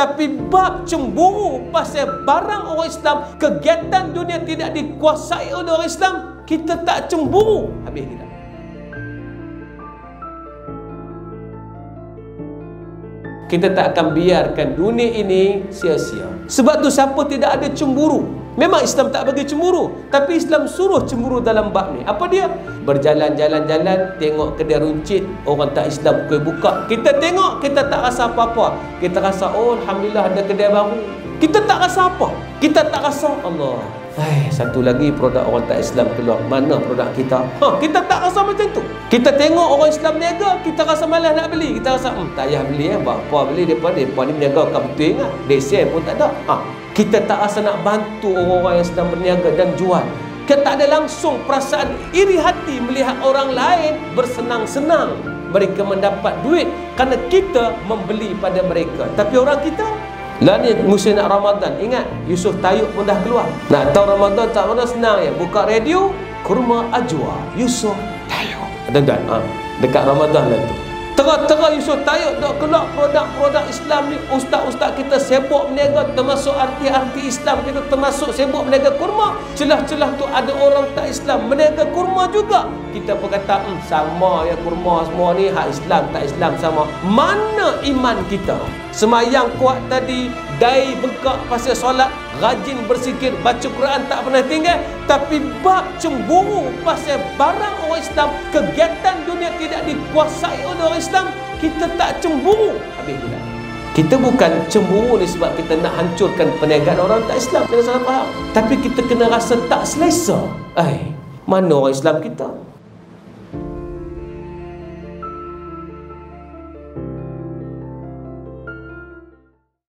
Tapi bab cemburu pasal barang orang Islam, kegiatan dunia tidak dikuasai oleh orang Islam, kita tak cemburu. Habis kita. Kita tak akan biarkan dunia ini sia-sia. Sebab tu siapa tidak ada cemburu, Memang Islam tak bagi cemburu Tapi Islam suruh cemburu dalam bab ni. Apa dia? Berjalan-jalan-jalan Tengok kedai runcit Orang tak Islam kue buka. Kita tengok Kita tak rasa apa-apa. Kita rasa Oh Alhamdulillah ada kedai baru. Kita tak rasa apa? Kita tak rasa Allah Hai, satu lagi produk orang tak Islam keluar. Mana produk kita? Ha, kita tak rasa macam tu. Kita tengok orang Islam niaga Kita rasa malas nak beli. Kita rasa, hmm, tak payah beli eh. Apa beli mereka Mereka ni berniaga kan betul ingat Desen pun tak ada. Ha, kita tak rasa nak bantu orang-orang yang sedang berniaga dan jual. Kita tak ada langsung perasaan iri hati melihat orang lain bersenang-senang. Mereka mendapat duit kerana kita membeli pada mereka. Tapi orang kita lah ni musim nak Ramadan. Ingat Yusuf Tayub pun dah keluar. Nak tahu Ramadan tak mana senang ya. Buka radio kurma ajwa Yusuf Tayub. Tuan-tuan ha? dekat Ramadan lah tu Tengah-tengah Yusuf Tayyip nak keluar produk-produk Islam ni. Ustaz-ustaz kita sibuk berniaga Termasuk arti-arti Islam kita termasuk sibuk berniaga kurma. Celah-celah tu ada orang tak Islam berniaga kurma juga. Kita pun kata hmm, sama ya kurma semua ni Hak Islam tak Islam sama. Mana iman kita? Semayang kuat tadi Dai bengkak pasal solat Rajin bersikir Baca Quran tak pernah tinggal Tapi bab cemburu Pasal barang orang Islam Kegiatan dunia tidak dikuasai oleh orang Islam Kita tak cemburu. Habis kita kita bukan cemburu ni sebab kita nak hancurkan perniagaan orang tak Islam Jangan salah faham. Tapi kita kena rasa tak selesa. Eh, mana orang Islam kita?